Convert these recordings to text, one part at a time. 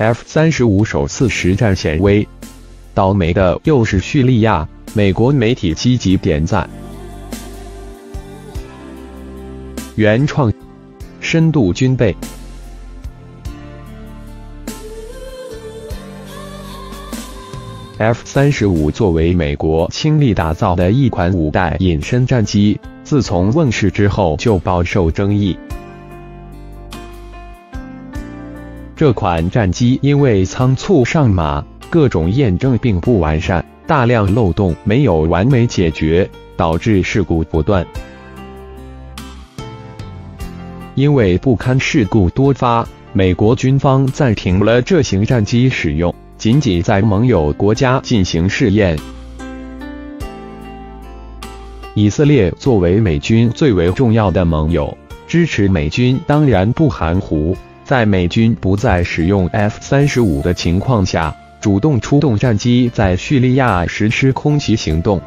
F 三十五首次实战显威，倒霉的又是叙利亚。美国媒体积极点赞，原创，深度军备。F 三十五作为美国倾力打造的一款五代隐身战机，自从问世之后就饱受争议。这款战机因为仓促上马，各种验证并不完善，大量漏洞没有完美解决，导致事故不断。因为不堪事故多发，美国军方暂停了这型战机使用，仅仅在盟友国家进行试验。以色列作为美军最为重要的盟友，支持美军当然不含糊。在美军不再使用 F 三十五的情况下，主动出动战机在叙利亚实施空袭行动。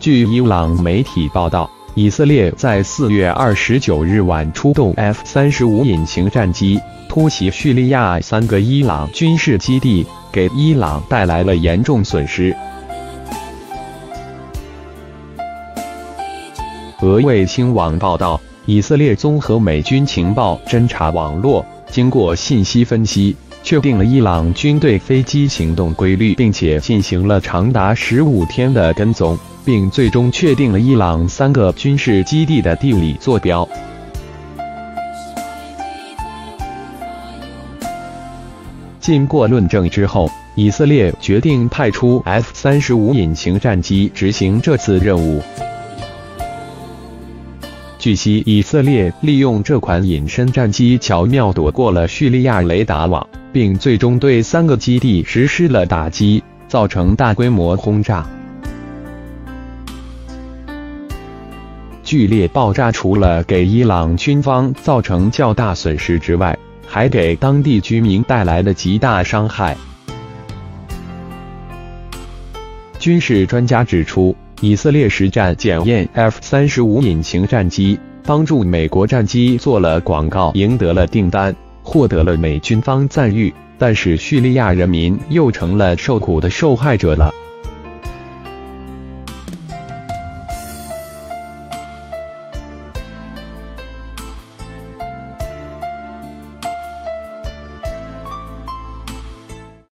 据伊朗媒体报道，以色列在四月二十九日晚出动 F 三十五引擎战机突袭叙利亚三个伊朗军事基地，给伊朗带来了严重损失。俄卫星网报道，以色列综合美军情报侦察网络，经过信息分析，确定了伊朗军队飞机行动规律，并且进行了长达十五天的跟踪，并最终确定了伊朗三个军事基地的地理坐标。经过论证之后，以色列决定派出 F 三十五隐形战机执行这次任务。据悉，以色列利用这款隐身战机巧妙躲过了叙利亚雷达网，并最终对三个基地实施了打击，造成大规模轰炸。剧烈爆炸除了给伊朗军方造成较大损失之外，还给当地居民带来了极大伤害。军事专家指出。以色列实战检验 F 三十五引擎战机，帮助美国战机做了广告，赢得了订单，获得了美军方赞誉。但是叙利亚人民又成了受苦的受害者了。